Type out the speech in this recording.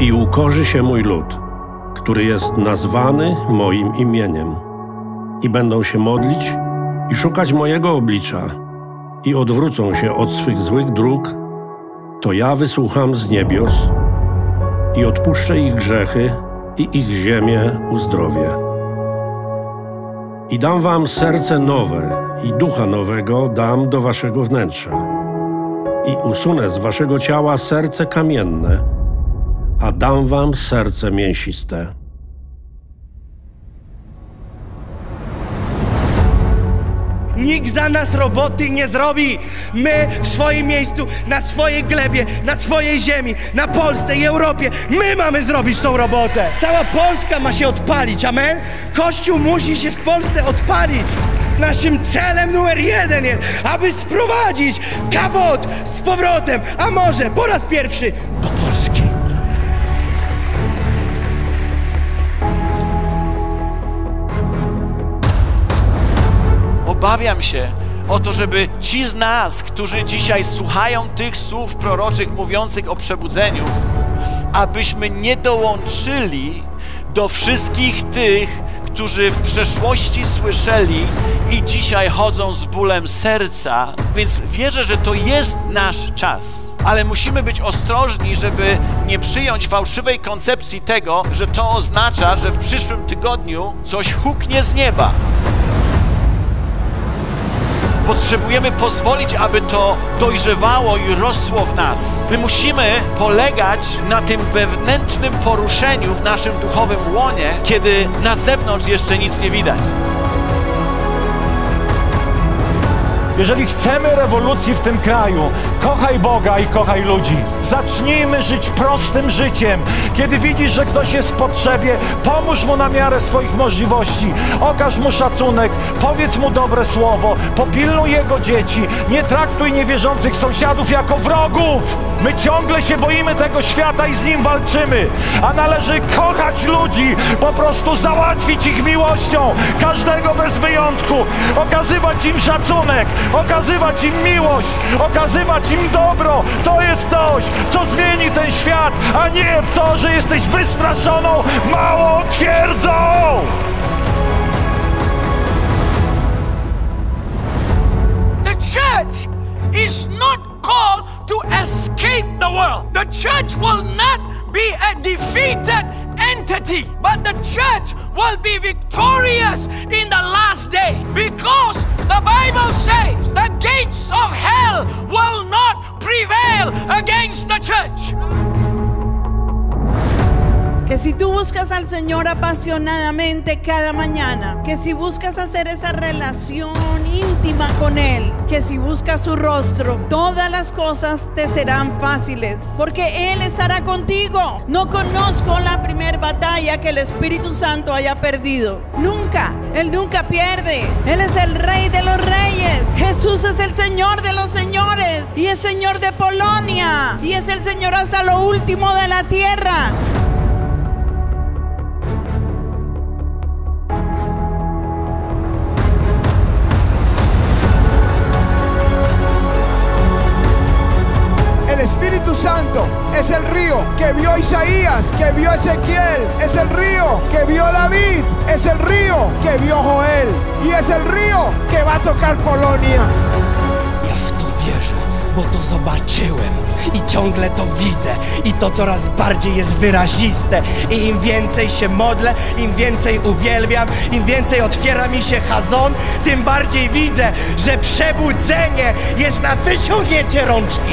I ukorzy się mój lud, który jest nazwany moim imieniem. I będą się modlić i szukać mojego oblicza i odwrócą się od swych złych dróg, to ja wysłucham z niebios i odpuszczę ich grzechy i ich ziemię uzdrowię. I dam wam serce nowe i ducha nowego dam do waszego wnętrza. I usunę z waszego ciała serce kamienne, a dam wam serce mięsiste. Nikt za nas roboty nie zrobi. My w swoim miejscu, na swojej glebie, na swojej ziemi, na Polsce i Europie, my mamy zrobić tą robotę. Cała Polska ma się odpalić, amen? Kościół musi się w Polsce odpalić. Naszym celem numer jeden jest, aby sprowadzić kawot z powrotem, a może po raz pierwszy do Obawiam się o to, żeby ci z nas, którzy dzisiaj słuchają tych słów proroczych mówiących o przebudzeniu, abyśmy nie dołączyli do wszystkich tych, którzy w przeszłości słyszeli i dzisiaj chodzą z bólem serca. Więc wierzę, że to jest nasz czas. Ale musimy być ostrożni, żeby nie przyjąć fałszywej koncepcji tego, że to oznacza, że w przyszłym tygodniu coś huknie z nieba potrzebujemy pozwolić, aby to dojrzewało i rosło w nas. My musimy polegać na tym wewnętrznym poruszeniu w naszym duchowym łonie, kiedy na zewnątrz jeszcze nic nie widać. Jeżeli chcemy rewolucji w tym kraju, kochaj Boga i kochaj ludzi. Zacznijmy żyć prostym życiem. Kiedy widzisz, że ktoś jest w potrzebie, pomóż mu na miarę swoich możliwości. Okaż mu szacunek, powiedz mu dobre słowo, popilnuj jego dzieci. Nie traktuj niewierzących sąsiadów jako wrogów. My ciągle się boimy tego świata i z nim walczymy. A należy kochać ludzi, po prostu załatwić ich miłością, każdego bez wyjątku, okazywać im szacunek, okazywać im miłość, okazywać im dobro. To jest coś, co zmieni ten świat, a nie to, że jesteś wystraszoną, małą twierdzą. The church is not called to escape the world. The church will not be a defeated entity, but the church will be victorious in the last day because the Bible says the gates of hell prevail against the church. Que si tú buscas al Señor apasionadamente cada mañana, que si buscas hacer esa relación íntima con Él, que si buscas su rostro, todas las cosas te serán fáciles, porque Él estará contigo. No conozco la primera batalla que el Espíritu Santo haya perdido. Nunca, Él nunca pierde. Él es el Rey de los Reyes. Jesús es el Señor de los Señores y es Señor de Polonia y es el Señor hasta lo último de la tierra. Espíritu Santo. Es el río que vio Isaías, que vio Ezequiel, es el río que vio David, es el río que vio Joel. Y es el río que va a tocar Polonia. Ja w to wierzę, bo to zobaczyłem i ciągle to widzę. I to coraz bardziej jest wyraziste. I im więcej się modlę, im więcej uwielbiam, im więcej otwiera mi się chazon, tym bardziej widzę, że przebudzenie jest na wyciągnięcie rączki.